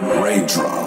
Raindrop.